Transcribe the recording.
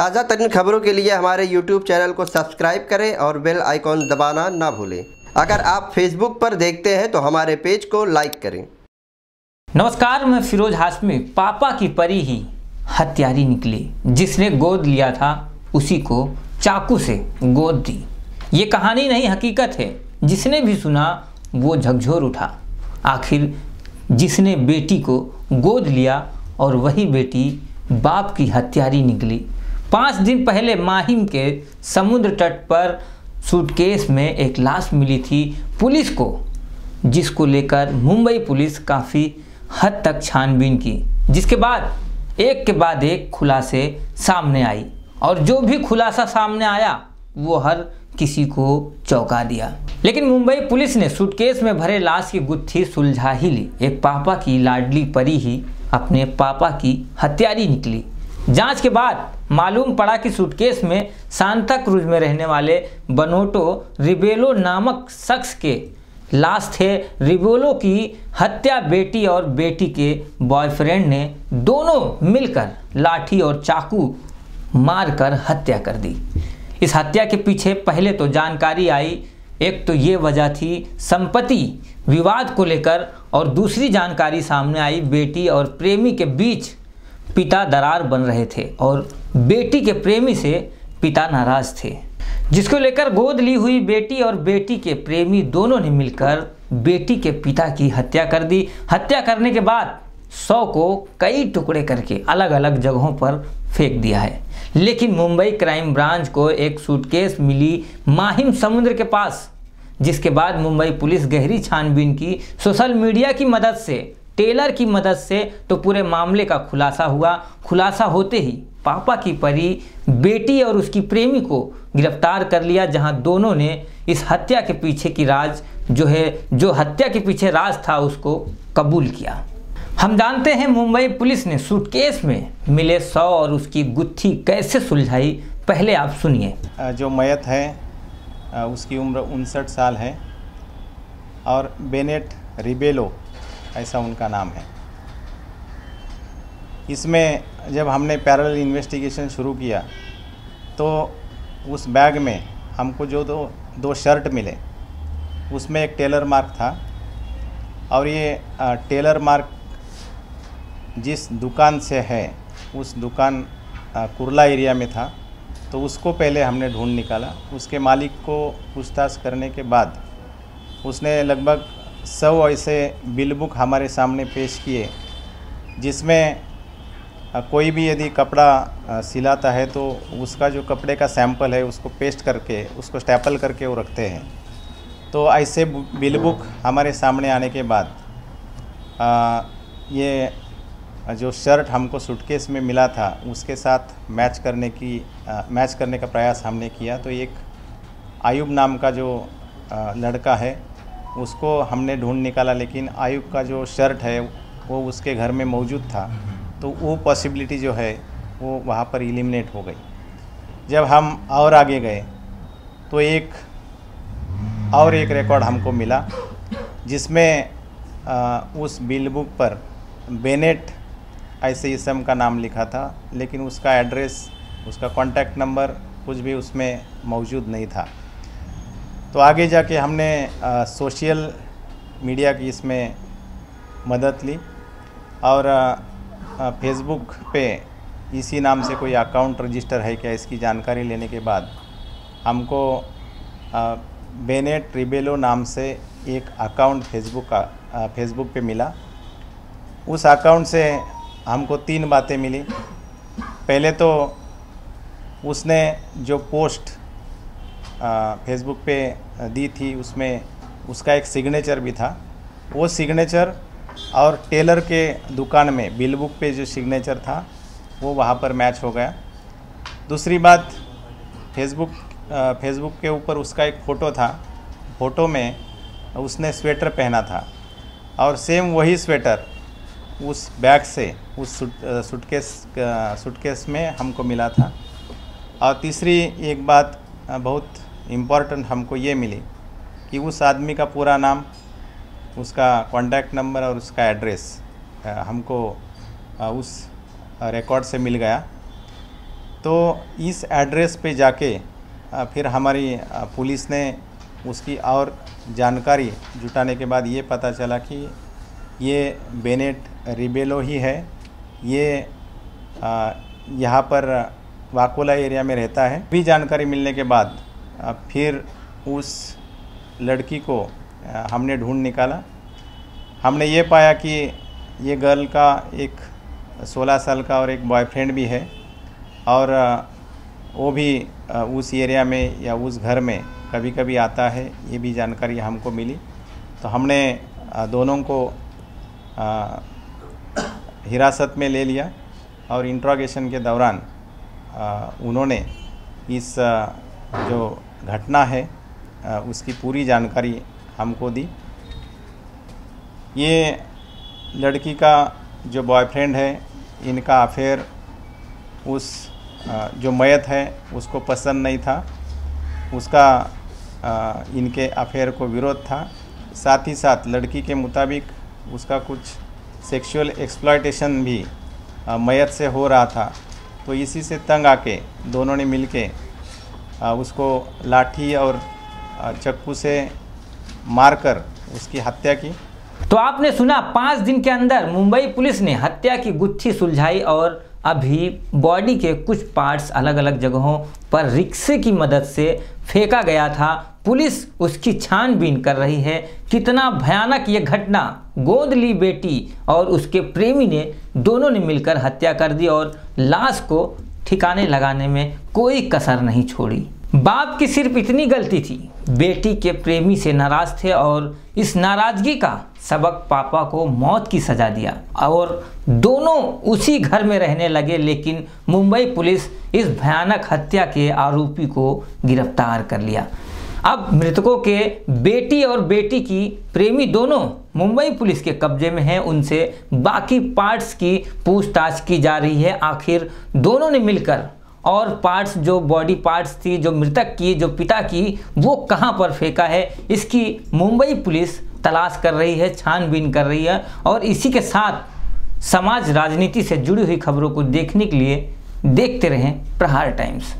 ताज़ा तरीन खबरों के लिए हमारे YouTube चैनल को सब्सक्राइब करें और बेल आइकॉन दबाना ना भूलें। अगर आप Facebook पर देखते हैं तो हमारे पेज को लाइक करें। नमस्कार, मैं फिरोज हाशमी, पापा की परी ही हत्यारी निकली। जिसने गोद लिया था, उसी को चाकू से गोद दी। ये कहानी नहीं, हकीकत है। जिसने भी सुना, वो झकझोर उठा। आखिर जिसने बेटी को गोद लिया और वही बेटी बाप की हत्यारी निकली पाँच दिन पहले माहिम के समुद्र तट पर सूटकेस में एक लाश मिली थी पुलिस को, जिसको लेकर मुंबई पुलिस काफ़ी हद तक छानबीन की। जिसके बाद, एक के बाद एक खुलासे सामने आई और जो भी खुलासा सामने आया, वो हर किसी को चौंका दिया। लेकिन मुंबई पुलिस ने सूटकेस में भरे लाश की गुत्थी सुलझा ही ली। एक पापा की लाडली परी ही अपने पापा की हत्यारी निकली। जाँच के बाद मालूम पड़ा कि सूटकेस में सांता क्रूज में रहने वाले बनोटो रिबेलो नामक शख्स के लाश थे। रिबेलो की हत्या बेटी और बेटी के बॉयफ्रेंड ने दोनों मिलकर लाठी और चाकू मारकर हत्या कर दी। इस हत्या के पीछे पहले तो जानकारी आई। एक तो ये वजह थी संपत्ति विवाद को लेकर और दूसरी जानकारी सामने आई। बेटी और प्रेमी के बीच पिता दरार बन रहे थे और बेटी के प्रेमी से पिता नाराज़ थे। जिसको लेकर गोद ली हुई बेटी और बेटी के प्रेमी दोनों ने मिलकर बेटी के पिता की हत्या कर दी। हत्या करने के बाद सौ को कई टुकड़े करके अलग अलग जगहों पर फेंक दिया है। लेकिन मुंबई क्राइम ब्रांच को एक सूटकेस मिली माहिम समुद्र के पास, जिसके बाद मुंबई पुलिस गहरी छानबीन की सोशल मीडिया की मदद से टेलर की मदद से तो पूरे मामले का खुलासा हुआ। खुलासा होते ही पापा की परी, बेटी और उसकी प्रेमी को गिरफ़्तार कर लिया, जहाँ दोनों ने इस हत्या के पीछे की राज जो है, जो हत्या के पीछे राज था, उसको कबूल किया। हम जानते हैं मुंबई पुलिस ने सूटकेस में मिले सौ और उसकी गुत्थी कैसे सुलझाई। पहले आप सुनिए। जो मयत है उसकी उम्र उनसठ साल है। और बेनेट रिबेलो ऐसा उनका नाम है। इसमें जब हमने पैरल इन्वेस्टिगेशन शुरू किया तो उस बैग में हमको जो दो दो शर्ट मिले, उसमें एक टेलर मार्क था और ये टेलर मार्क जिस दुकान से है, उस दुकान कुरला एरिया में था तो उसको पहले हमने ढूंढ निकाला। उसके मालिक को पूछताछ करने के बाद उसने लगभग सौ ऐसे बिल बुक हमारे सामने पेश किए जिसमें कोई भी यदि कपड़ा सिलाता है तो उसका जो कपड़े का सैंपल है उसको पेस्ट करके उसको स्टैपल करके वो रखते हैं। तो ऐसे बिल बुक हमारे सामने आने के बाद आ, ये जो शर्ट हमको सूटकेस में मिला था उसके साथ मैच करने की आ, मैच करने का प्रयास हमने किया। तो एक आयुब नाम का जो आ, लड़का है उसको हमने ढूंढ निकाला, लेकिन आयुब का जो शर्ट है, वो उसके घर में मौजूद था। तो वो पॉसिबिलिटी जो है, वो वहाँ पर इलिमिनेट हो गई। जब हम और आगे गए तो एक, और एक रिकॉर्ड हमको मिला, जिसमें उस बिल बुक पर बेनेट ऐसे इसम का नाम लिखा था, लेकिन उसका एड्रेस उसका कॉन्टैक्ट नंबर कुछ भी उसमें मौजूद नहीं था। तो आगे जाके हमने आ, सोशल मीडिया की इसमें मदद ली और फेसबुक पे इसी नाम से कोई अकाउंट रजिस्टर है क्या इसकी जानकारी लेने के बाद हमको बेनेट रिबेलो नाम से एक अकाउंट फेसबुक का फेसबुक पे मिला। उस अकाउंट से हमको तीन बातें मिली। पहले तो उसने जो पोस्ट फेसबुक पे दी थी, उसमें, उसका एक सिग्नेचर भी था। वो सिग्नेचर और टेलर के दुकान में बिल बुक पे जो सिग्नेचर था, वो वहाँ पर मैच हो गया। दूसरी बात फेसबुक फेसबुक के ऊपर उसका एक फ़ोटो था। फ़ोटो में उसने स्वेटर पहना था और सेम वही स्वेटर उस बैग से, उस सूटकेस सूटकेस में हमको मिला था। और तीसरी एक बात बहुत इंपॉर्टेंट हमको ये मिली कि उस आदमी का पूरा नाम, उसका कॉन्टैक्ट नंबर और उसका एड्रेस हमको उस रिकॉर्ड से मिल गया। तो इस एड्रेस पे जाके फिर हमारी पुलिस ने उसकी और जानकारी जुटाने के बाद ये पता चला कि ये बेनेट रिबेलो ही है। ये यहाँ पर वाकोला एरिया में रहता है। भी जानकारी मिलने के बाद फिर उस लड़की को हमने ढूंढ निकाला। हमने ये पाया कि ये गर्ल का एक 16 साल का और एक बॉयफ्रेंड भी है और वो भी उस एरिया में या उस घर में कभी कभी आता है। ये भी जानकारी हमको मिली। तो हमने दोनों को हिरासत में ले लिया और इंट्रोगेशन के दौरान उन्होंने इस जो घटना है उसकी पूरी जानकारी हमको दी। ये लड़की का जो बॉयफ्रेंड है इनका अफेयर उस जो मयत है उसको पसंद नहीं था। उसका इनके अफेयर को विरोध था। साथ ही साथ लड़की के मुताबिक उसका कुछ सेक्सुअल एक्सप्लॉयटेशन भी आ, मयत से हो रहा था। तो इसी से तंग आके दोनों ने मिलके उसको लाठी और चक्कू से मारकर उसकी हत्या की। तो आपने सुना, पाँच दिन के अंदर मुंबई पुलिस ने हत्या की गुत्थी सुलझाई और अभी बॉडी के कुछ पार्ट्स अलग अलग जगहों पर रिक्शे की मदद से फेंका गया था। पुलिस उसकी छानबीन कर रही है। कितना भयानक ये घटना। गोद ली बेटी और उसके प्रेमी ने, दोनों ने मिलकर हत्या कर दी और लाश को ठिकाने लगाने में कोई कसर नहीं छोड़ी। बाप की सिर्फ़ इतनी गलती थी। बेटी के प्रेमी से नाराज़ थे और इस नाराज़गी का सबक पापा को मौत की सजा दिया और दोनों उसी घर में रहने लगे, लेकिन मुंबई पुलिस इस भयानक हत्या के आरोपी को गिरफ़्तार कर लिया। अब मृतकों के बेटी और बेटी की प्रेमी दोनों मुंबई पुलिस के कब्जे में हैं। उनसे बाकी पार्ट्स की पूछताछ की जा रही है। आखिर दोनों ने मिलकर और पार्ट्स जो बॉडी पार्ट्स थी, जो मृतक की, जो पिता की, वो कहाँ पर फेंका है? इसकी मुंबई पुलिस तलाश कर रही है, छानबीन कर रही है और इसी के साथ समाज राजनीति से जुड़ी हुई खबरों को देखने के लिए देखते रहें प्रहार टाइम्स।